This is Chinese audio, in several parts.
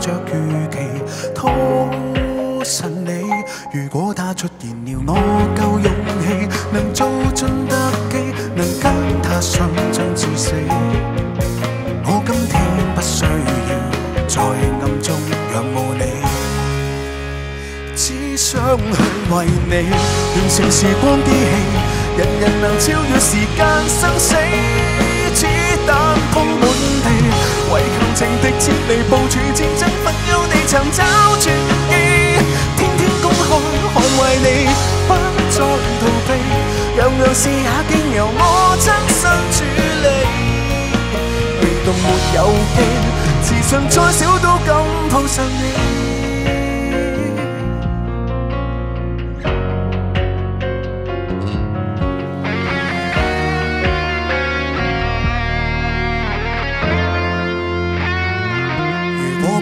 着預期，討實你。如果他出現了，我夠勇氣，能做盡特技，能跟他相爭至死。我今天不需要在暗中仰慕你，只想去為你完成時光機器。人人能超越時間生死，子彈鋪滿地，為求情敵千里，寻找转机，天天公开捍卫你，不再逃避，样样事也经由我亲身处理，被动没有机，自信再少都敢抱上你。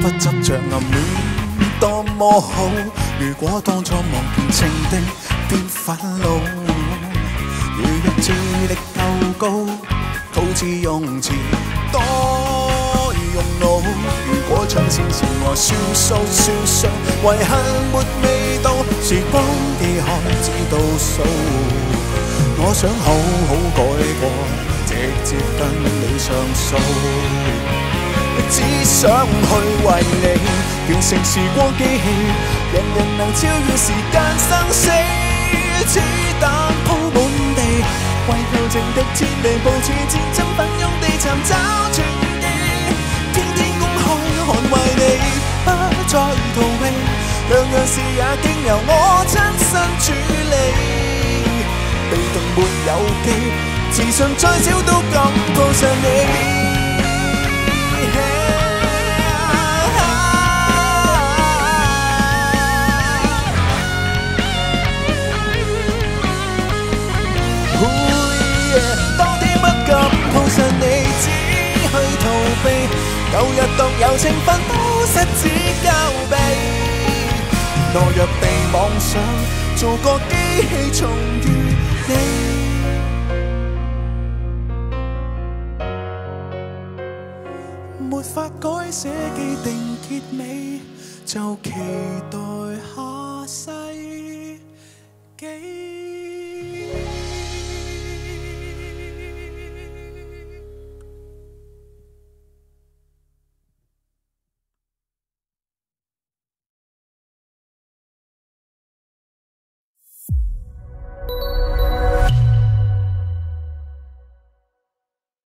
不執着暗戀多麼好，如果當初望見情敵變憤怒，如若智力夠高，吐字用詞多用腦。如果春先是我算數算數，遺憾沒味道，時光已開始倒數，我想好好改過，直接跟你上訴。只想去為你完成時光機器，人人能超越時間生死，子彈鋪滿地，為求情敵千里部署戰爭，奮勇地尋找轉機，天天公開捍卫你，不再逃避，樣樣事也經由我親身處理，被動沒有机，自信再少都敢抱上你。有日獨有情分都失之交臂，懦弱地妄想做個機器重遇你，沒法改寫既定結尾，就期待下世。